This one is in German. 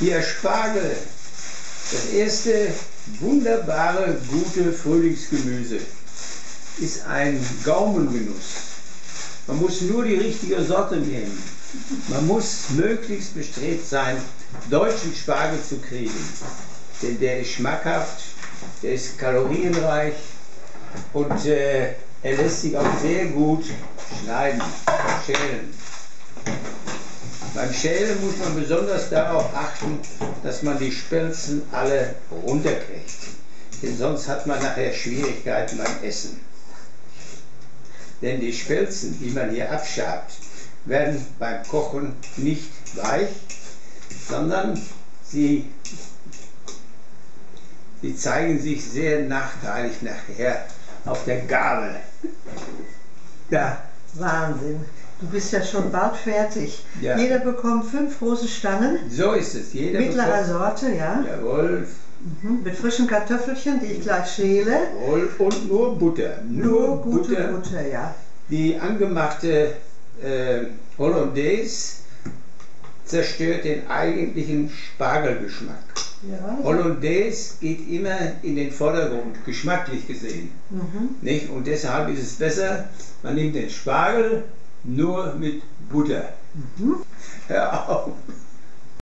Hier Spargel, das erste wunderbare, gute Frühlingsgemüse, ist ein Gaumengenuss. Man muss nur die richtige Sorte nehmen. Man muss möglichst bestrebt sein, deutschen Spargel zu kriegen. Denn der ist schmackhaft, der ist kalorienreich und äh, er lässt sich auch sehr gut schneiden, schälen. Beim Schälen muss man besonders darauf achten, dass man die Spelzen alle runterkriegt. Denn sonst hat man nachher Schwierigkeiten beim Essen. Denn die Spelzen, die man hier abschabt, werden beim Kochen nicht weich, sondern sie, sie zeigen sich sehr nachteilig nachher auf der Gabel. Da. Wahnsinn. Du bist ja schon bald fertig. Ja. Jeder bekommt fünf große Stangen, So ist es. Jeder mittlerer Sorte, ja. Jawohl, Mhm. Mit frischen Kartoffelchen, die ich gleich schäle. jawohl. Und nur Butter. Nur gute Butter, ja. Die angemachte äh, Hollandaise zerstört den eigentlichen Spargelgeschmack. ja. Hollandaise geht immer in den Vordergrund, geschmacklich gesehen. Mhm. Nicht? Und deshalb ist es besser, man nimmt den Spargel nur mit Butter. Mhm. Hör auf.